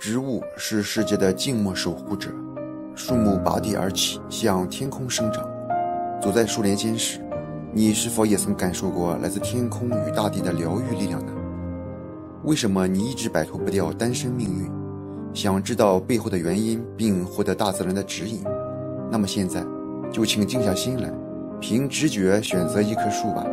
植物是世界的静默守护者，树木拔地而起，向天空生长。走在树林间时，你是否也曾感受过来自天空与大地的疗愈力量呢？为什么你一直摆脱不掉单身命运？想知道背后的原因，并获得大自然的指引，那么现在就请静下心来，凭直觉选择一棵树吧。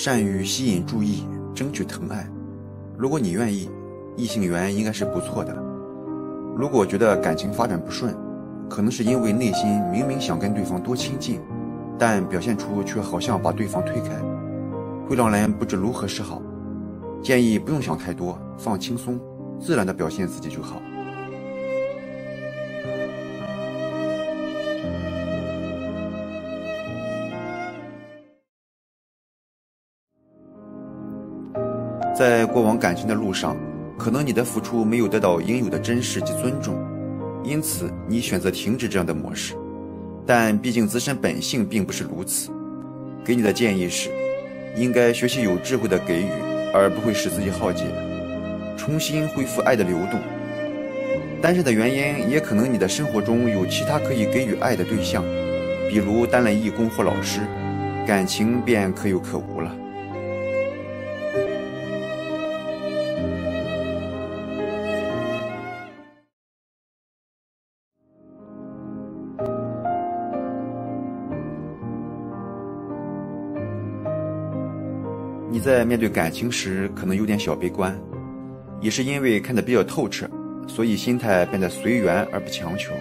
善于吸引注意，争取疼爱。如果你愿意，异性缘应该是不错的。如果觉得感情发展不顺，可能是因为内心明明想跟对方多亲近，但表现出却好像把对方推开，会让人不知如何是好。建议不用想太多，放轻松，自然的表现自己就好。在过往感情的路上，可能你的付出没有得到应有的珍视及尊重，因此你选择停止这样的模式。但毕竟自身本性并不是如此，给你的建议是，应该学习有智慧的给予，而不会使自己耗竭，重新恢复爱的流动。单身的原因也可能你的生活中有其他可以给予爱的对象，比如担任义工或老师，感情便可有可无了。你在面对感情时，可能有点小悲观，也是因为看得比较透彻，所以心态变得随缘而不强求。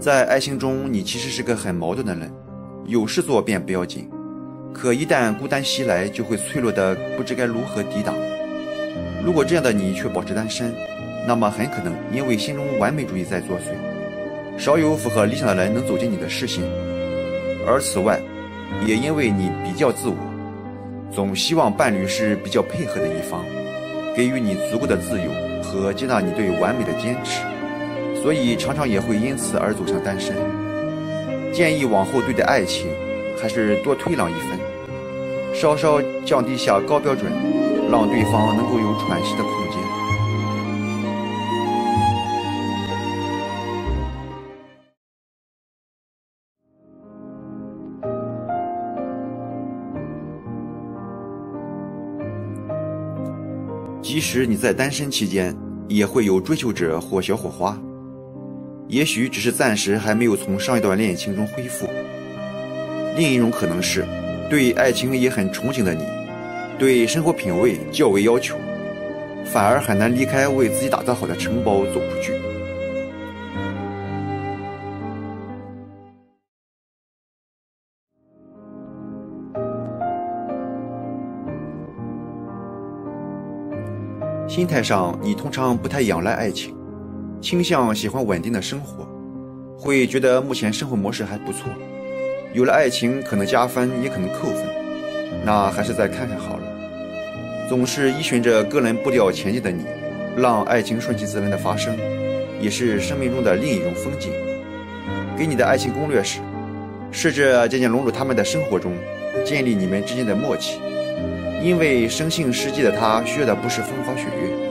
在爱情中，你其实是个很矛盾的人，有事做便不要紧。可一旦孤单袭来，就会脆弱的不知该如何抵挡。如果这样的你却保持单身，那么很可能因为心中完美主义在作祟，少有符合理想的人能走进你的视线。而此外，也因为你比较自我，总希望伴侣是比较配合的一方，给予你足够的自由和接纳你对完美的坚持，所以常常也会因此而走向单身。建议往后对待爱情。还是多退让一分，稍稍降低下高标准，让对方能够有喘息的空间。即使你在单身期间，也会有追求者或小火花，也许只是暂时还没有从上一段恋情中恢复。另一种可能是，对爱情也很憧憬的你，对生活品味较为要求，反而很难离开为自己打造好的城堡走出去。心态上，你通常不太仰赖爱情，倾向喜欢稳定的生活，会觉得目前生活模式还不错。有了爱情，可能加分，也可能扣分，那还是再看看好了。总是依循着个人步调前进的你，让爱情顺其自然的发生，也是生命中的另一种风景。给你的爱情攻略是：试着渐渐融入他们的生活中，建立你们之间的默契。因为生性实际的他需要的不是风花雪月。